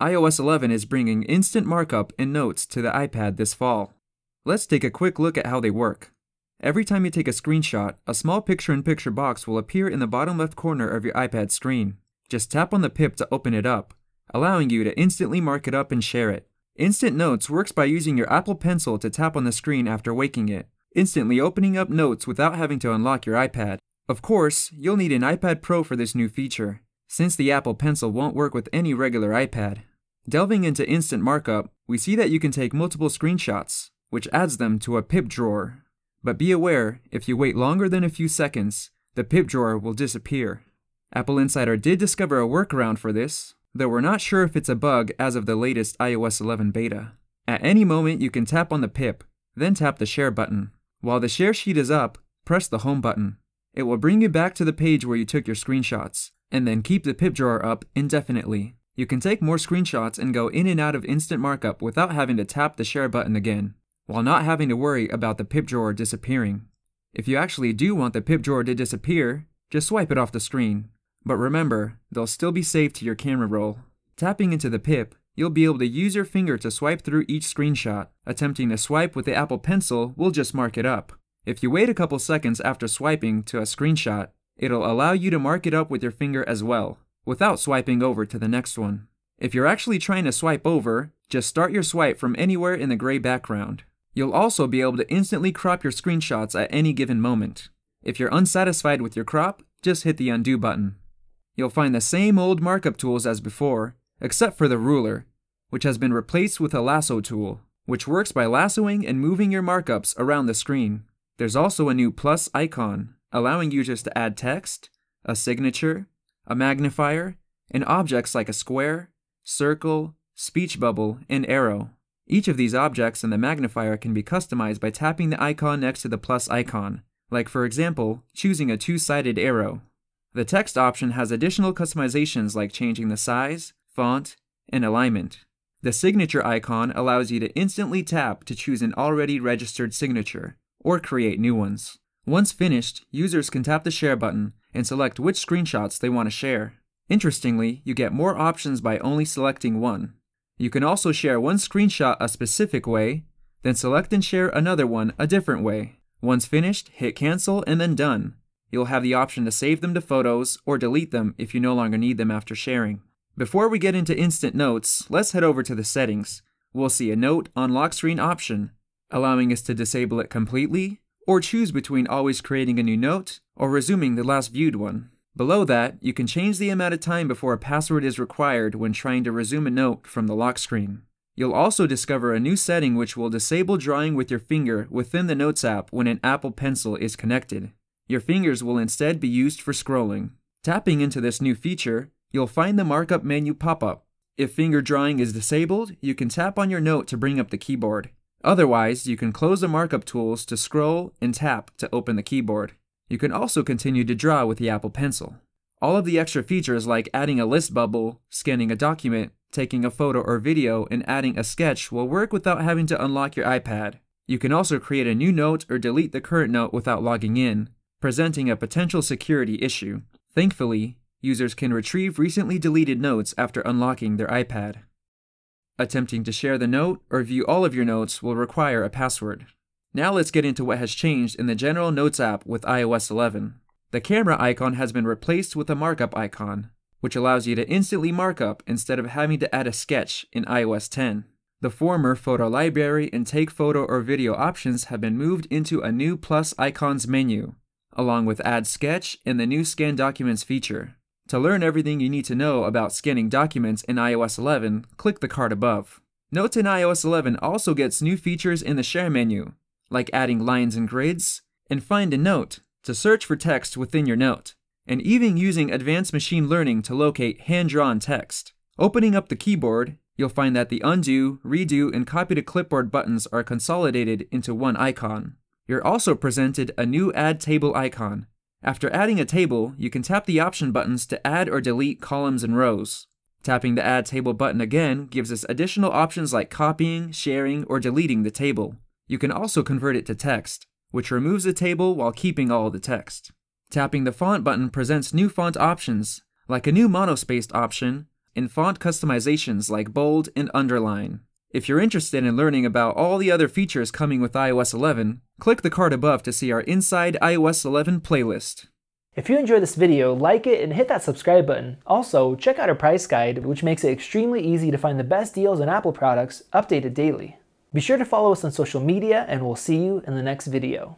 iOS 11 is bringing instant markup and notes to the iPad this fall. Let's take a quick look at how they work. Every time you take a screenshot, a small picture-in-picture box will appear in the bottom left corner of your iPad screen. Just tap on the pip to open it up, allowing you to instantly mark it up and share it. Instant Notes works by using your Apple Pencil to tap on the screen after waking it, instantly opening up Notes without having to unlock your iPad. Of course, you'll need an iPad Pro for this new feature, since the Apple Pencil won't work with any regular iPad. Delving into Instant Markup, we see that you can take multiple screenshots, which adds them to a pip drawer. But be aware, if you wait longer than a few seconds, the pip drawer will disappear. Apple Insider did discover a workaround for this, though we're not sure if it's a bug as of the latest iOS 11 beta. At any moment, you can tap on the pip, then tap the share button. While the share sheet is up, press the home button. It will bring you back to the page where you took your screenshots, and then keep the pip drawer up indefinitely. You can take more screenshots and go in and out of instant markup without having to tap the share button again, while not having to worry about the pip drawer disappearing. If you actually do want the pip drawer to disappear, just swipe it off the screen. But remember, they'll still be saved to your camera roll. Tapping into the pip, you'll be able to use your finger to swipe through each screenshot. Attempting to swipe with the Apple Pencil will just mark it up. If you wait a couple seconds after swiping to a screenshot, it'll allow you to mark it up with your finger as well, without swiping over to the next one. If you're actually trying to swipe over, just start your swipe from anywhere in the gray background. You'll also be able to instantly crop your screenshots at any given moment. If you're unsatisfied with your crop, just hit the undo button. You'll find the same old markup tools as before, except for the ruler, which has been replaced with a lasso tool, which works by lassoing and moving your markups around the screen. There's also a new plus icon, allowing users to add text, a signature, a magnifier, and objects like a square, circle, speech bubble, and arrow. Each of these objects and the magnifier can be customized by tapping the icon next to the plus icon, like for example, choosing a two-sided arrow. The text option has additional customizations like changing the size, font, and alignment. The signature icon allows you to instantly tap to choose an already registered signature, or create new ones. Once finished, users can tap the share button and select which screenshots they want to share. Interestingly, you get more options by only selecting one. You can also share one screenshot a specific way, then select and share another one a different way. Once finished, hit cancel and then done. You'll have the option to save them to photos or delete them if you no longer need them after sharing. Before we get into Instant Notes, let's head over to the settings. We'll see a Note on lock screen option, allowing us to disable it completely, or choose between always creating a new note or resuming the last viewed one. Below that, you can change the amount of time before a password is required when trying to resume a note from the lock screen. You'll also discover a new setting which will disable drawing with your finger within the Notes app when an Apple Pencil is connected. Your fingers will instead be used for scrolling. Tapping into this new feature, you'll find the markup menu pop up. If finger drawing is disabled, you can tap on your note to bring up the keyboard. Otherwise, you can close the markup tools to scroll and tap to open the keyboard. You can also continue to draw with the Apple Pencil. All of the extra features like adding a list bubble, scanning a document, taking a photo or video, and adding a sketch will work without having to unlock your iPad. You can also create a new note or delete the current note without logging in, presenting a potential security issue. Thankfully, users can retrieve recently deleted notes after unlocking their iPad. Attempting to share the note or view all of your notes will require a password. Now let's get into what has changed in the General Notes app with iOS 11. The camera icon has been replaced with a markup icon, which allows you to instantly mark up instead of having to add a sketch in iOS 10. The former photo library and take photo or video options have been moved into a new plus icons menu, along with add sketch and the new scan documents feature. To learn everything you need to know about scanning documents in iOS 11, click the card above. Notes in iOS 11 also gets new features in the share menu, like adding lines and grids, and find a note to search for text within your note, and even using advanced machine learning to locate hand-drawn text. Opening up the keyboard, you'll find that the undo, redo, and copy to clipboard buttons are consolidated into one icon. You're also presented a new add table icon, after adding a table, you can tap the option buttons to add or delete columns and rows. Tapping the Add Table button again gives us additional options like copying, sharing, or deleting the table. You can also convert it to text, which removes the table while keeping all the text. Tapping the Font button presents new font options, like a new monospaced option, and font customizations like bold and underline. If you're interested in learning about all the other features coming with iOS 11, click the card above to see our Inside iOS 11 playlist. If you enjoyed this video, like it and hit that subscribe button. Also, check out our price guide, which makes it extremely easy to find the best deals on Apple products updated daily. Be sure to follow us on social media and we'll see you in the next video.